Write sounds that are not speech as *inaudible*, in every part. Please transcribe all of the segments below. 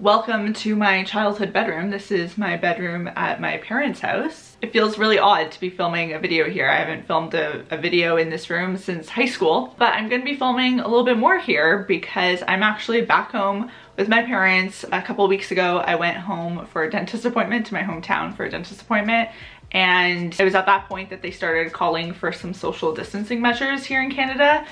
Welcome to my childhood bedroom. This is my bedroom at my parents' house. It feels really odd to be filming a video here. I haven't filmed a, a, video in this room since high school, but I'm gonna be filming a little bit more here because I'm actually back home with my parents. A couple weeks ago, I went home for a dentist appointment to my hometown for a dentist appointment and it was at that point that they started calling for some social distancing measures here in Canada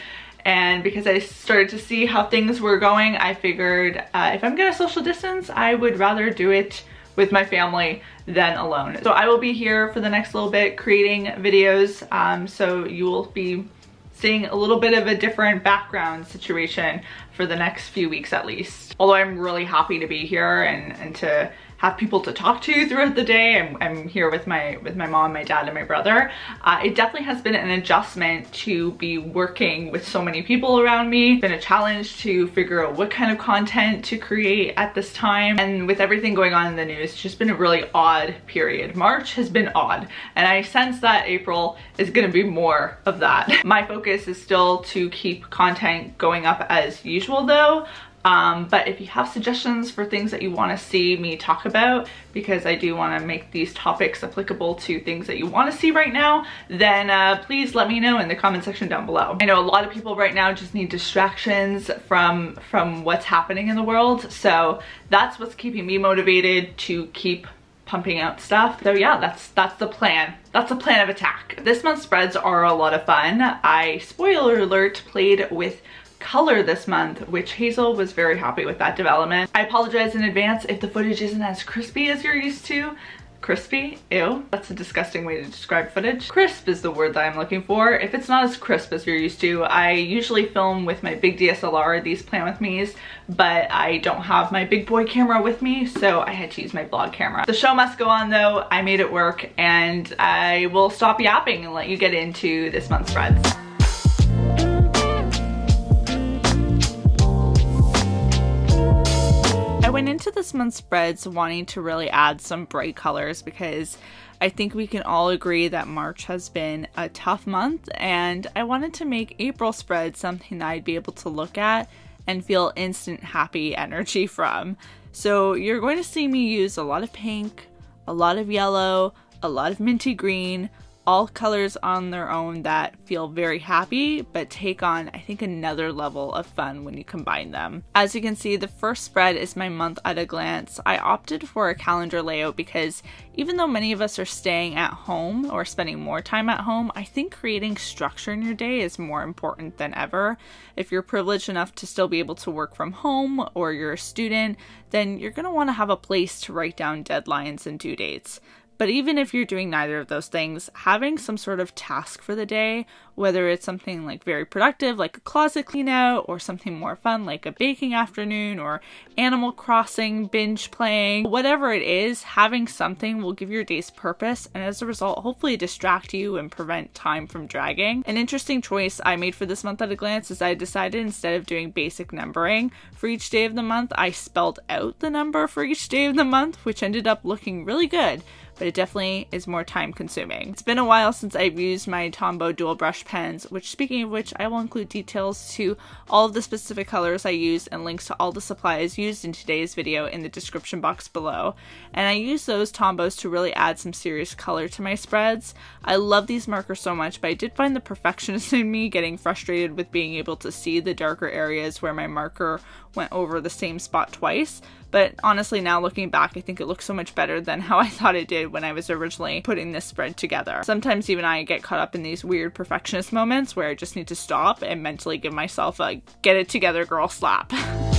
and because I started to see how things were going, I figured uh, if I'm gonna social distance, I would rather do it with my family than alone. So I will be here for the next little bit creating videos, um, so you will be seeing a little bit of a different background situation for the next few weeks at least. Although I'm really happy to be here and, and to have people to talk to throughout the day. I'm, I'm here with my with my mom, my dad, and my brother. Uh, it definitely has been an adjustment to be working with so many people around me. It's been a challenge to figure out what kind of content to create at this time. And with everything going on in the news, it's just been a really odd period. March has been odd, and I sense that April is gonna be more of that. My focus is still to keep content going up as usual though. Um, but if you have suggestions for things that you want to see me talk about, because I do want to make these topics applicable to things that you want to see right now, then uh, please let me know in the comment section down below. I know a lot of people right now just need distractions from, from what's happening in the world. So that's what's keeping me motivated to keep pumping out stuff. So yeah, that's that's the plan. That's the plan of attack. This month's spreads are a lot of fun. I, spoiler alert, played with color this month, which Hazel was very happy with that development. I apologize in advance if the footage isn't as crispy as you're used to. Crispy? Ew. That's a disgusting way to describe footage. Crisp is the word that I'm looking for. If it's not as crisp as you're used to, I usually film with my big DSLR, these Plan With Me's, but I don't have my big boy camera with me, so I had to use my vlog camera. The show must go on though. I made it work, and I will stop yapping and let you get into this month's spreads. Into this month's spreads wanting to really add some bright colors because I think we can all agree that March has been a tough month and I wanted to make April spreads something that I'd be able to look at and feel instant happy energy *laughs* from. So you're going to see me use a lot of pink, a lot of yellow, a lot of minty green, all colors on their own that feel very happy but take on I think another level of fun when you combine them. As you can see the first spread is my month at a glance. I opted for a calendar layout because even though many of us are staying at home or spending more time at home, I think creating structure in your day is more important than ever. If you're privileged enough to still be able to work from home or you're a student, then you're going to want to have a place to write down deadlines and due dates. But even if you're doing neither of those things, having some sort of task for the day, whether it's something like very productive, like a closet clean out, or something more fun, like a baking afternoon, or Animal Crossing binge playing, whatever it is, having something will give your days purpose and as a result, hopefully distract you and prevent time from dragging. An interesting choice I made for this month at a glance is I decided instead of doing basic numbering for each day of the month, I spelled out the number for each day of the month, which ended up looking really good but it definitely is more time consuming. It's been a while since I've used my Tombow dual brush pens, which speaking of which, I will include details to all of the specific colors I used and links to all the supplies used in today's video in the description box below. And I use those Tombows to really add some serious color to my spreads. I love these markers so much, but I did find the perfectionist *laughs* in me getting frustrated with being able to see the darker areas where my marker went over the same spot twice. But honestly, now looking back, I think it looks so much better than *laughs* how I thought it did when I was originally putting this spread together. Sometimes even I get caught up in these weird perfectionist moments where I just need to stop and mentally give myself a get it together girl slap. *laughs*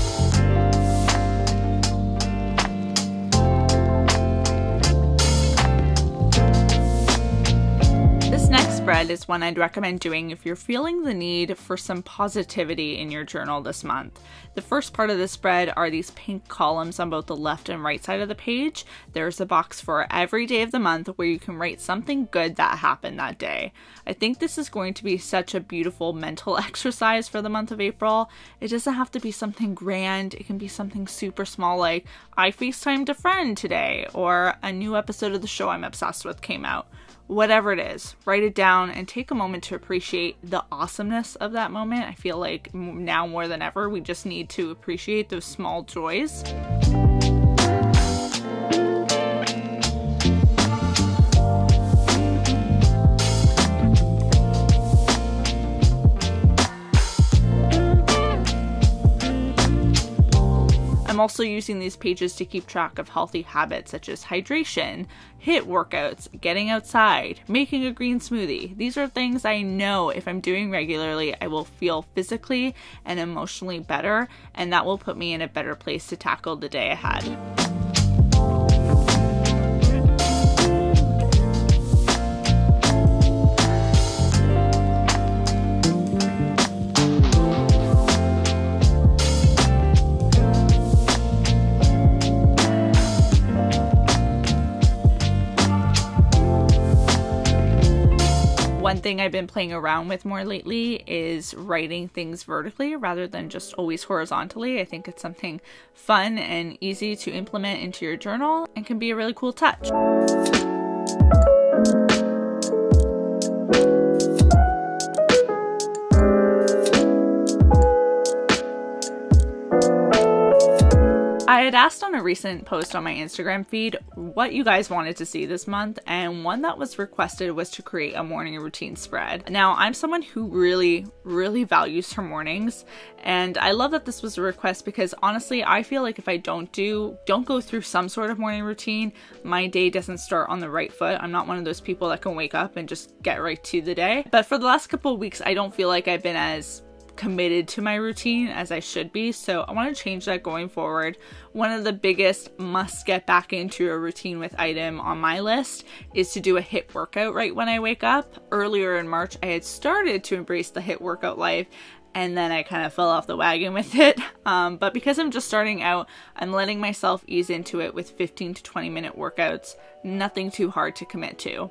spread is one I'd recommend doing if you're feeling the need for some positivity in your journal this month. The first part of the spread are these pink columns on both the left and right side of the page. There's a box for every day of the month where you can write something good that happened that day. I think this is going to be such a beautiful mental *laughs* exercise for the month of April. It doesn't have to be something grand, it can be something super small like I FaceTimed a friend today or a new episode of the show I'm obsessed with came out whatever it is, write it down and take a moment to appreciate the awesomeness of that moment. I feel like now more than ever, we just need to appreciate those small joys. Also using these pages to keep track of healthy habits such as hydration, HIIT workouts, getting outside, making a green smoothie. These are things I know if I'm doing regularly, I will feel physically and emotionally better, and that will put me in a better place to tackle the day ahead. One thing I've been playing around with more lately is writing things vertically rather than just always horizontally. I think it's something fun and easy to implement into your journal and can be a really cool touch. I had asked on a recent post on my Instagram feed what you guys wanted to see this month, and one that was requested was to create a morning routine spread. Now, I'm someone who really, really values her mornings, and I love that this was a request because honestly, I feel like if I don't do, don't go through some sort of morning routine, my day doesn't start on the right foot. I'm not one of those people that can wake up and just get right to the day. But for the last couple of weeks, I don't feel like I've been as committed to my routine as I should be. So I want to change that going forward. One of the biggest must get back into a routine with item on my list is to do a HIIT workout right when I wake up. Earlier in March, I had started to embrace the HIIT workout life and then I kind of fell off the wagon with it. *laughs* Um, but because I'm just starting out, I'm letting myself ease into it with 15 to 20 minute workouts, nothing too hard to commit to.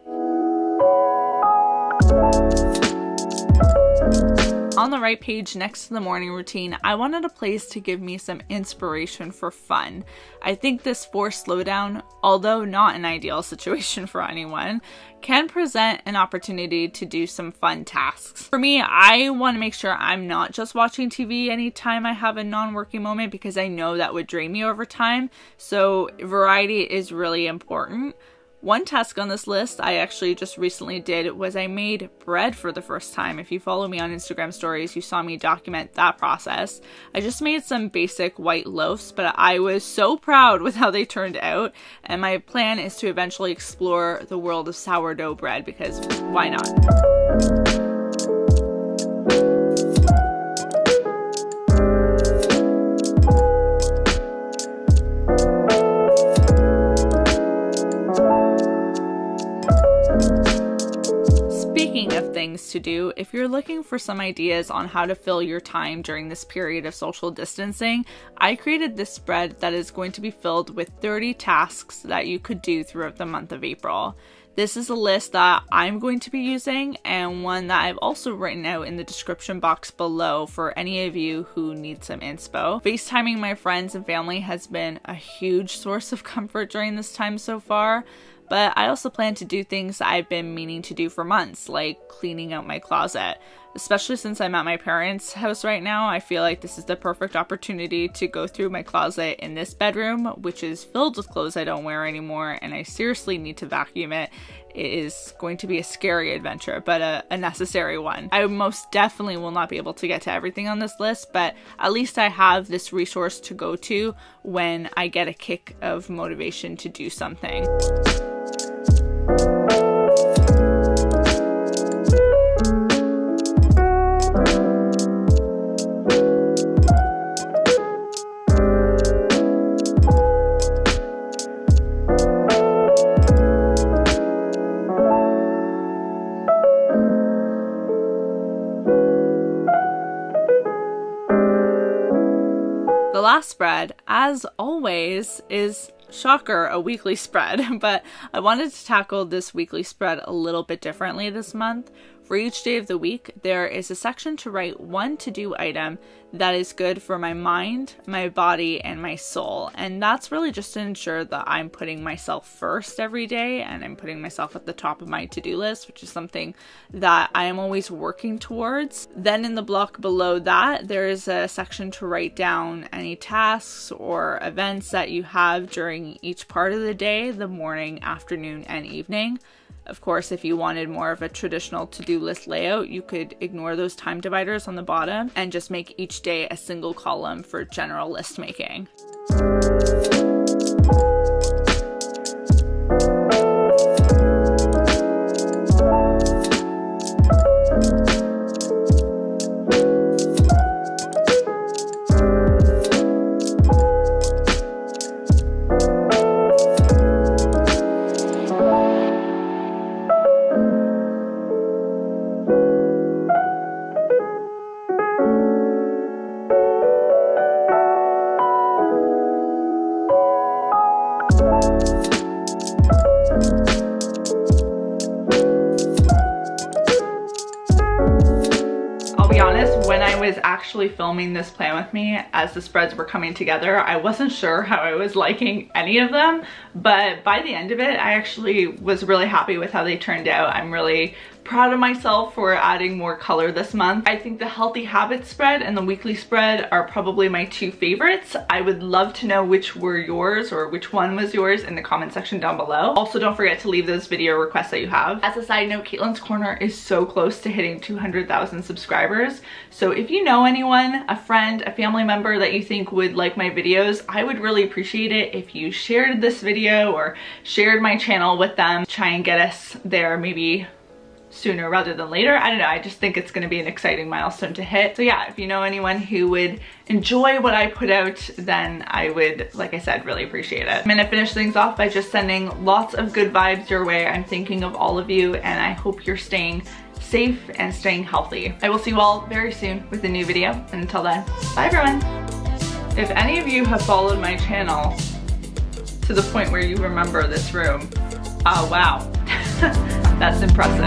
On the right page next to the morning routine, I wanted a place to give me some inspiration for fun. I think this forced slowdown, although not an ideal situation for anyone, can present an opportunity to do some fun tasks. For me, I want to make sure I'm not just watching TV anytime I have a non working moment because I know that would drain me over time. So, variety is really important. One task on this list I actually just recently did was I made bread for the first time. If you follow me on Instagram stories, you saw me document that process. I just made some basic white loaves, but I was so proud with how they turned out. And my plan is to eventually explore the world of sourdough bread because why not? To do, if you're looking for some ideas on how to fill your time during this period of social distancing, I created this spread that is going to be filled with 30 tasks that you could do throughout the month of April. This is a list that I'm going to be using and one that I've also written out in the description box below for any of you who need some inspo. FaceTiming my friends and family has been a huge *laughs* source of comfort during this time so far. But I also plan to do things I've been meaning to do for months, like cleaning out my closet. Especially since I'm at my parents' house right now, I feel like this is the perfect opportunity to go through my closet in this bedroom, which is filled with clothes I don't wear anymore, and I seriously need to vacuum it. It is going to be a scary adventure, but a, a necessary one. I most definitely will not be able to get to everything on this list, but at least I have this resource to go to when I get a kick of motivation to do something. Last spread, as always, is shocker, a weekly *laughs* spread, but I wanted to tackle this weekly spread a little bit differently this month. For each day of the week, there is a section to write one to do item that is good for my mind, my body, and my soul. And that's really just to ensure that I'm putting myself first every day and I'm putting myself at the top of my to do list, which is something that I am always working towards. Then in the block below that, there is a section to write down any tasks or events that you have during each part of the day the morning, afternoon, and evening. Of course, if you wanted more of a traditional to-do list layout, you could ignore those time dividers on the bottom and just make each day a single column for general list making. I'll be honest, when I was actually filming this plan with me, as the spreads were coming together, I wasn't sure how I was liking any of them, but by the end of it, I actually was really happy with how they turned out. I'm really proud of myself for adding more color this month. I think the Healthy Habits spread and the weekly spread are probably my two favorites. I would love to know which were yours or which one was yours in the comment section down below. Also, don't forget to leave those video requests that you have. As a side note, Caitlin's Corner is so close to hitting 200,000 subscribers. So if you know anyone, a friend, a family member that you think would like my videos, I would really appreciate it if you shared this video or shared my channel with them. Try and get us there maybe sooner rather than later. I don't know, I just think it's gonna be an exciting milestone to hit. So yeah, if you know anyone who would enjoy what I put out, then I would, like I said, really appreciate it. I'm gonna finish things off by just sending lots of good vibes your way. I'm thinking of all of you and I hope you're staying safe and staying healthy. I will see you all very soon with a new video. And until then, bye everyone. If any of you have followed my channel to the point where you remember this room, oh wow. *laughs* That's impressive.